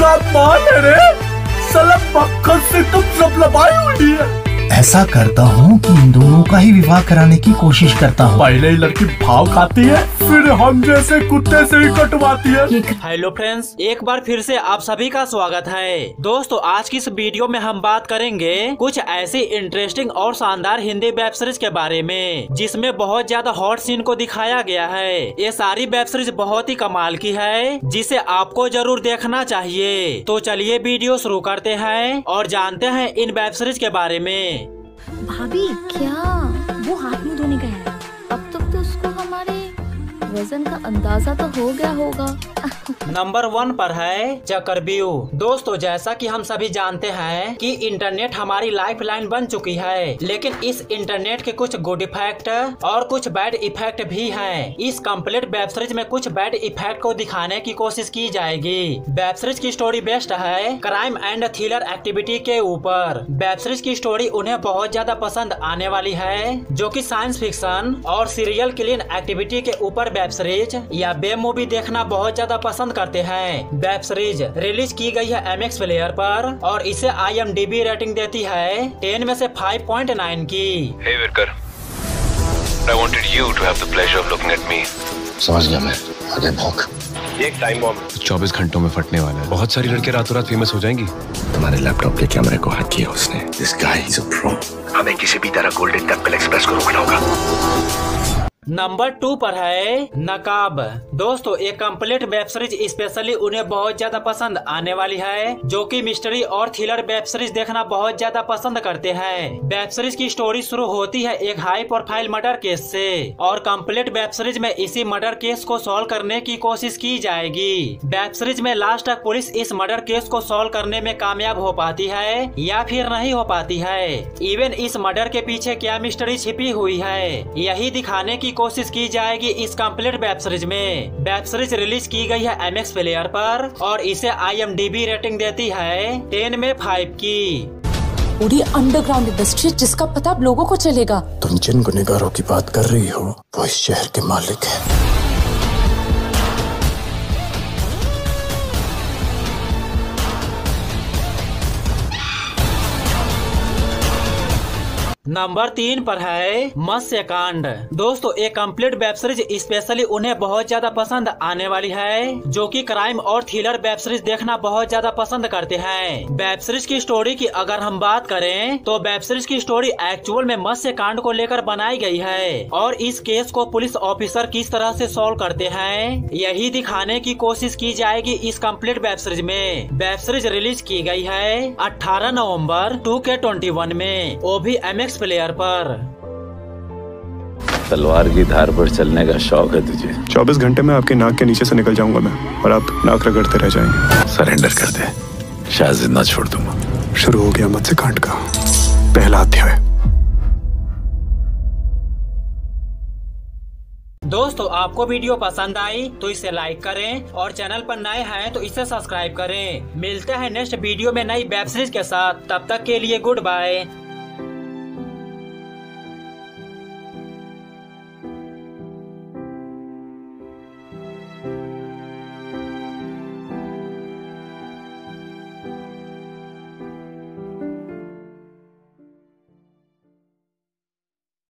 कमाल है रे? साला मक्खन से तुम सब लबाई हुई है। ऐसा करता हूँ कि इन दोनों का ही विवाह कराने की कोशिश करता हूँ। पहले ही लड़की भाव खाती है फिर हम जैसे कुत्ते से ही कटवाती है। हेलो फ्रेंड्स एक बार फिर से आप सभी का स्वागत है। दोस्तों आज की इस वीडियो में हम बात करेंगे कुछ ऐसी इंटरेस्टिंग और शानदार हिंदी वेब सीरीज़ के बारे में जिसमें बहुत ज़्यादा हॉट सीन को दिखाया गया है। ये सारी वेब सीरीज़ बहुत ही कमाल की है जिसे आपको ज़रूर देखना चाहिए। तो चलिए वीडियो शुरू करते हैं और जानते हैं इन वेब सीरीज़ के बारे में। भाभी, क्या? वो हाथ मुँह धोने गया है। अब तक तो उसको हमारे वज़न का अंदाज़ा तो हो गया होगा। नंबर वन पर है चक्रव्यूह दोस्तों, जैसा कि हम सभी जानते हैं कि इंटरनेट हमारी लाइफ लाइन बन चुकी है, लेकिन इस इंटरनेट के कुछ गुड इफ़ेक्ट और कुछ बैड इफ़ेक्ट भी हैं। इस कंप्लीट वेब सीरीज़ में कुछ बैड इफ़ेक्ट को दिखाने की कोशिश की जाएगी। वेब सीरीज़ की स्टोरी बेस्ट है क्राइम एंड थ्रिलर एक्टिविटी के ऊपर। वेब सीरीज़ की स्टोरी उन्हें बहुत ज़्यादा पसंद आने वाली है, जो की साइंस फिक्शन और सीरियल किलिंग एक्टिविटी के ऊपर वेब सीरीज़ या बे मूवी देखना बहुत ज़्यादा पसंद करते हैं। वेब सीरीज़ रिलीज़ की गई है एम एक्स प्लेयर पर और इसे I M D B rating देती है टेन में से 5.9 की। Hey Virkar, I wanted you to have the pleasure of looking at me. समझ गया मैं। आगे भौंक। ये एक टाइम बॉम्ब 24 घंटों में फटने वाला है। बहुत सारी लड़के रातों रात फ़ेमस हो जाएँगी। तुम्हारे लैपटॉप के कैमरे को हैक किया उसने। This guy is a pro हमें किसी भी तरह गोल्डन टेंपल एक्सप्रेस को रोकना होगा। नंबर टू पर है, नकाब। दोस्तों, एक कंप्लीट वेब सीरीज़ स्पेशली उन्हें बहुत ज़्यादा पसंद आने वाली है, जो कि मिस्ट्री और थ्रिलर वेब सीरीज़ देखना बहुत ज़्यादा पसंद करते हैं। वेब सीरीज़ की स्टोरी शुरू होती है एक हाई प्रोफ़ाइल मर्डर केस से, और कंप्लीट वेब सीरीज़ में इसी मर्डर केस को सॉल्व करने की कोशिश की जाएगी। वेब सीरीज़ में लास्ट तक पुलिस इस मर्डर केस को सोल्व करने में कामयाब हो पाती है, या फिर नहीं हो पाती है। इवन इस मर्डर के पीछे क्या मिस्ट्री छिपी हुई है, यही दिखाने की कोशिश की जाएगी इस कंप्लीट वेब सीरीज़ में। वेब सीरीज़ रिलीज़ की गई है एम एक्स प्लेयर पर और इसे I M D B rating देती है टेन में फाइव की। पूरी अंडरग्राउंड इंडस्ट्री जिसका पता अब लोगों को चलेगा। तुम जिन गुनेगारों की बात कर रही हो वो इस शहर के मालिक है। नंबर तीन पर है मत्स्य कांड दोस्तों, एक कंप्लीट वेब सीरीज़ स्पेशली उन्हें बहुत ज़्यादा पसंद आने वाली है, जो कि क्राइम और थ्रिलर वेब सीरीज़ देखना बहुत ज़्यादा पसंद करते हैं। वेब सीरीज़ की स्टोरी की अगर हम बात करें तो वेब सीरीज़ की स्टोरी एक्चुअल में मत्स्य कांड को लेकर बनाई गई है, और इस केस को पुलिस ऑफिसर किस तरह से सॉल्व करते हैं, यही दिखाने की कोशिश की जाएगी इस कंप्लीट वेब सीरीज़ में। वेब सीरीज़ रिलीज़ की गई है 18 नवंबर 2K21 में। वो भी एम एक्स प्लेयर पर। तलवार की धार पर चलने का शौक है तुझे। 24 घंटे में आपके नाक के नीचे से निकल जाऊँगा मैं और आप नाक रगड़ते रह जाएँगे। सरेंडर कर दे। शायद ज़िंदा छोड़ दूँगा। शुरू हो गया मत्स्य कांड का। पहला अध्याय। दोस्तों आपको वीडियो पसंद आई तो इसे लाइक करें और चैनल पर नए हैं तो इसे सब्सक्राइब करें। मिलते हैं नेक्स्ट वीडियो में नई वेब सीरीज़ के साथ। तब तक के लिए गुड बाय।